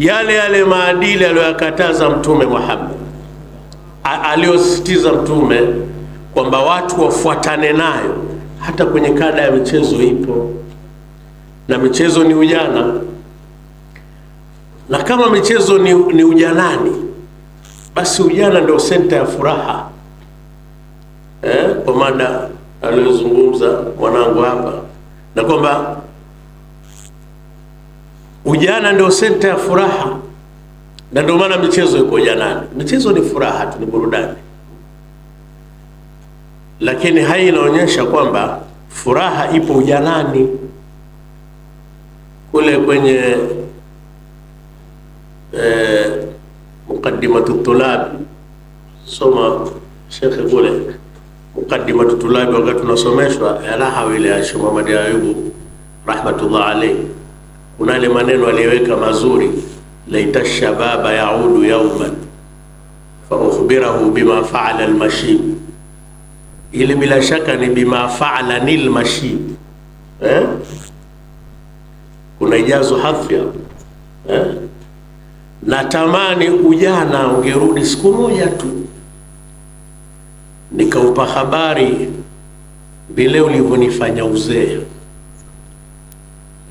yale yale maadili aliyoyakataza Mtume Muhammad, aliyosisitiza Mtume kwamba watu wafuatane nayo, hata kwenye kada ya michezo ipo, na michezo ni ujana, na kama michezo ni, ni ujanani, basi ujana ndio senta ya furaha. Eh, kwa mada aliyozungumza mwanangu hapa, na kwamba ujana ndio senta ya furaha, na ndio maana michezo iko ujanani. Michezo ni furaha tu, ni burudani, lakini hai inaonyesha kwamba furaha ipo ujanani. Kule kwenye eh, mukaddimatu tulabi, soma shekhe kule. Mukaddimatu tulabi, wakati tunasomeshwa raha ile ya Sheikh Muhammad Ayubu rahmatullah alayhi kuna ile maneno aliyeweka mazuri, laita shababa yaudu yauman fa ukhbirahu bima faala almashib. ili bila shaka ni bima faala nil mashib eh? kuna ijazo hadhi eh? Natamani ujana ungerudi siku moja tu, nikaupa habari vile ulivyonifanya uzee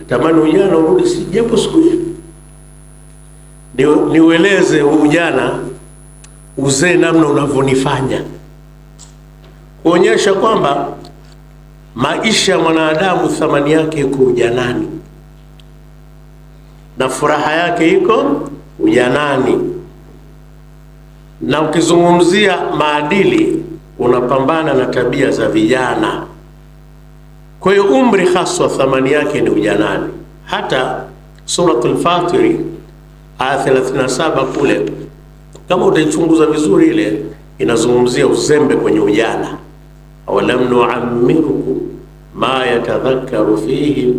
tamani ujana urudi si japo siku ni, niueleze ujana uzee namna unavyonifanya. Kuonyesha kwamba maisha ya mwanadamu thamani yake iko ujanani. Na furaha yake iko ujanani, na ukizungumzia maadili unapambana na tabia za vijana. Kwa hiyo umri haswa thamani yake ni ujanani. Hata Suratul Fatiri aya 37 kule, kama utaichunguza vizuri, ile inazungumzia uzembe kwenye ujana, awalam nuammirukum ma yatadhakkaru fihi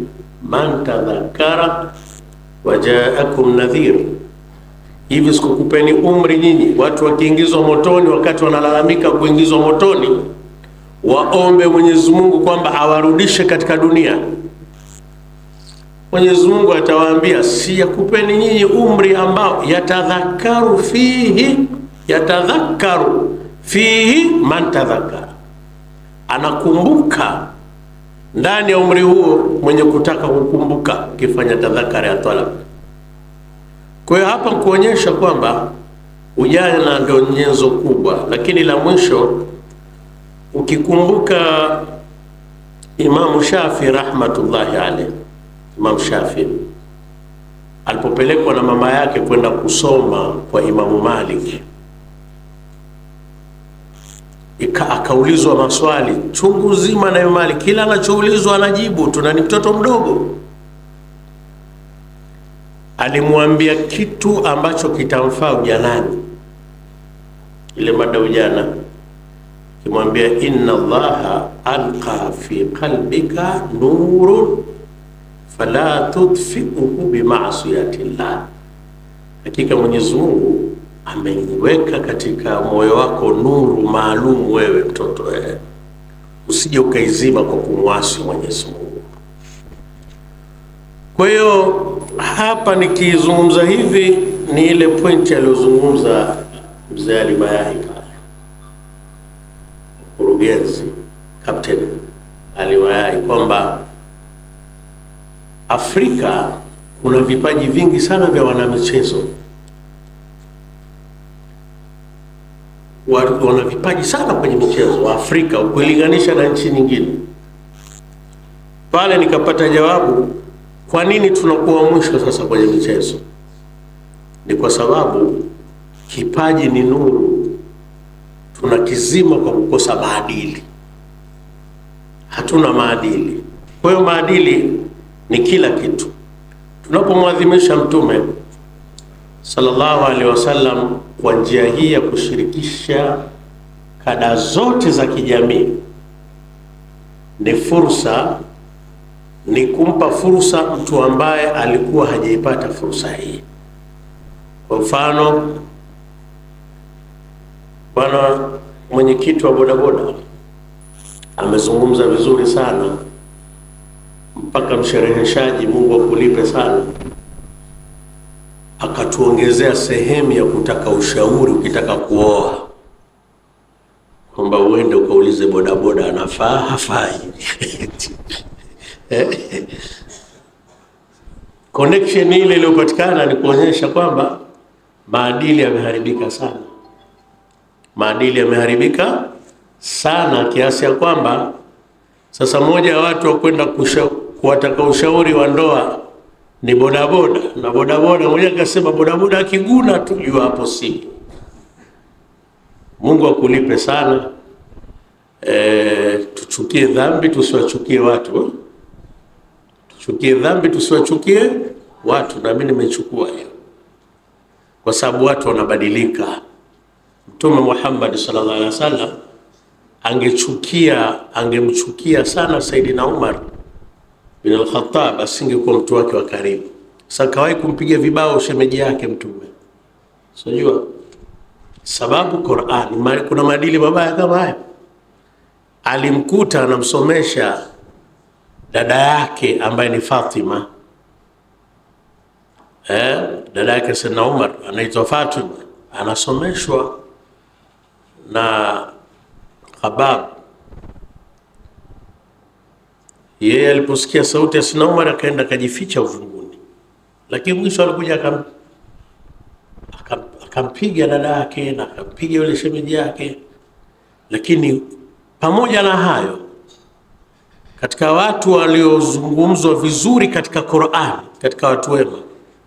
man tadhakkara wajaakum nadhir. Hivi sikukupeni umri nyinyi, watu wakiingizwa motoni, wakati wanalalamika kuingizwa motoni waombe Mwenyezi Mungu kwamba awarudishe katika dunia. Mwenyezi Mungu atawaambia si yakupeni nyinyi umri ambao yatadhakaru fihi, yatadhakaru fihi man tadhakar, anakumbuka ndani ya umri huo mwenye kutaka kukumbuka, kifanya tadhakari ya talab. Kwa hiyo hapa kuonyesha kwamba ujana ndio nyenzo kubwa, lakini la mwisho Ukikumbuka Imamu Shafi rahmatullahi alayhi, Imamu Shafi alipopelekwa na mama yake kwenda kusoma kwa Imamu Malik, ika akaulizwa maswali chungu zima na Imamu Malik, kila anachoulizwa anajibu tu, na ni mtoto mdogo. Alimwambia kitu ambacho kitamfaa ujanani, ile mada ujana kimwambia inna llaha alqa fi qalbika nurun fala tudfiuhu bimasiyati llah, hakika Mwenyezi Mungu ameiweka katika moyo wako nuru maalum, wewe mtoto wewe, usije ukaizima kwa kumwasi Mwenyezi Mungu. Kwa hiyo hapa nikizungumza hivi ni ile pointi aliyozungumza mzee Ali Mayai mkurugenzi Captain aliwayai kwamba Afrika kuna vipaji vingi sana vya wanamichezo, wana vipaji sana kwenye michezo Afrika ukilinganisha na nchi nyingine. Pale nikapata jawabu, kwa nini tunakuwa mwisho sasa kwenye michezo? Ni kwa sababu kipaji ni nuru tunakizima kwa kukosa maadili. Hatuna maadili. Kwa hiyo maadili ni kila kitu. Tunapomwadhimisha Mtume sallallahu alaihi wasallam kwa njia hii ya kushirikisha kada zote za kijamii, ni fursa, ni kumpa fursa mtu ambaye alikuwa hajaipata fursa hii. Kwa mfano Bwana mwenyekiti wa bodaboda amezungumza vizuri sana, mpaka mshereheshaji, Mungu akulipe sana, akatuongezea sehemu ya kutaka ushauri ukitaka kuoa, kwamba uende ukaulize bodaboda anafaa hafai. Connection ile iliyopatikana ni kuonyesha kwamba maadili yameharibika sana, maadili yameharibika sana kiasi ya kwamba sasa moja ya watu wa kwenda kuwataka ushauri wa ndoa ni bodaboda, na bodaboda mmoja akasema, bodaboda akiguna tu juu hapo si. Mungu akulipe sana. E, tuchukie dhambi tusiwachukie watu, tuchukie dhambi tusiwachukie watu. nami nimechukua hiyo kwa sababu watu wanabadilika. Mtume Muhammad sallallahu alaihi wasallam angechukia angemchukia sana Saidina Umar bin al-Khattab, asingekuwa mtu wake wa karibu. Sasa kawahi kumpiga vibao shemeji yake Mtume, unajua sababu Qur'an, kuna maadili mabaya kama haya. Alimkuta anamsomesha dada yake ambaye ni Fatima eh, dada yake Saidina Umar anaitwa Fatima, anasomeshwa na Khabab. Yeye aliposikia sauti ya Sina Umar akaenda akajificha uvunguni, lakini mwisho alikuja akam akampiga dada yake na akampiga yule shemeji yake. Lakini pamoja na hayo, katika watu waliozungumzwa vizuri katika Qur'an, katika watu wema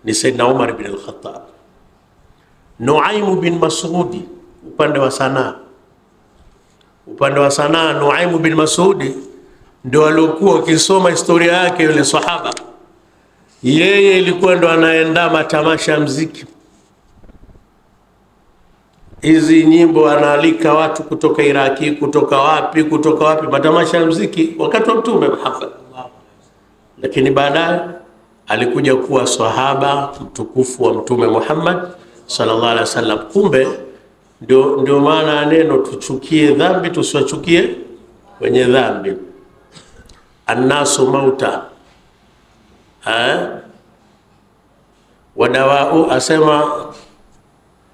ni Saidna Umar bin al-Khattab, Nuaimu bin Masudi upande wa sanaa upande wa sanaa Nuaimu bin Masudi ndio aliokuwa ukisoma historia yake, yule sahaba, yeye ilikuwa ndo anaenda matamasha ya mziki, hizi nyimbo anaalika watu kutoka Iraki, kutoka wapi, kutoka wapi, matamasha ya mziki wakati wa Mtume Muhammad. Lakini baadaye alikuja kuwa sahaba mtukufu wa Mtume Muhammad sallallahu alaihi wasallam. Kumbe ndio, ndio maana neno tuchukie dhambi tusiwachukie wenye dhambi. Annasu mauta ha? wadawau asema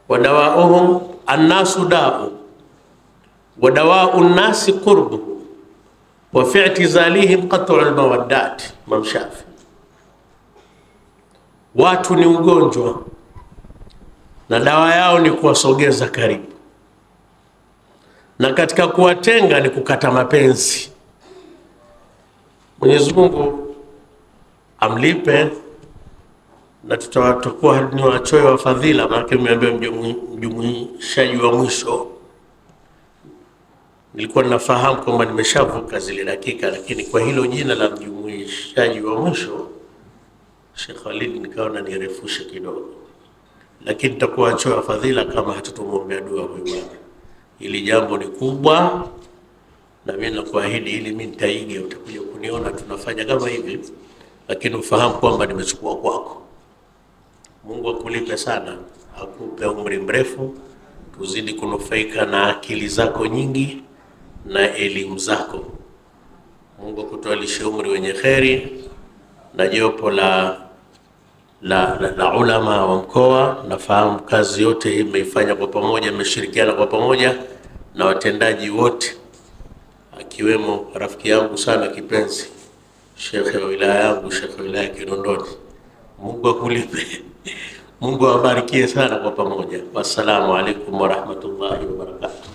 wadawauhum annasu dau wadawau nnasi qurbu wa fi i'tizalihim qat'u almawaddat. Imam Shafi, watu ni ugonjwa na dawa yao ni kuwasogeza karibu, na katika kuwatenga ni kukata mapenzi. Mwenyezi Mungu amlipe, na tutakuwa ni wachoyo wa fadhila, maanake mmeambia mjumuishaji wa mwisho. Nilikuwa ninafahamu kwamba nimeshavuka zile dakika, lakini kwa hilo jina la mjumuishaji wa mwisho Sheikh Khalid nikaona nirefushe kidogo lakini tutakuwa choyo fadhila kama hatutomwombea dua huyu bwana. Hili jambo ni kubwa, na mimi nakuahidi, ili mimi nitaiga, utakuja kuniona tunafanya kama hivi, lakini ufahamu kwamba nimechukua kwako. Mungu akulipe sana, akupe umri mrefu, tuzidi kunufaika na akili zako nyingi na elimu zako. Mungu akutwalishe umri wenye kheri na jopo la la, na, na ulama wa mkoa. Nafahamu kazi yote hii mmeifanya kwa pamoja, imeshirikiana kwa pamoja na watendaji wote, akiwemo rafiki yangu sana kipenzi, shekhe wa wilaya yangu, shekhe wa wilaya Kinondoni. Mungu akulipe, Mungu awabarikie sana kwa pamoja. Wassalamu alaikum warahmatullahi wabarakatuh.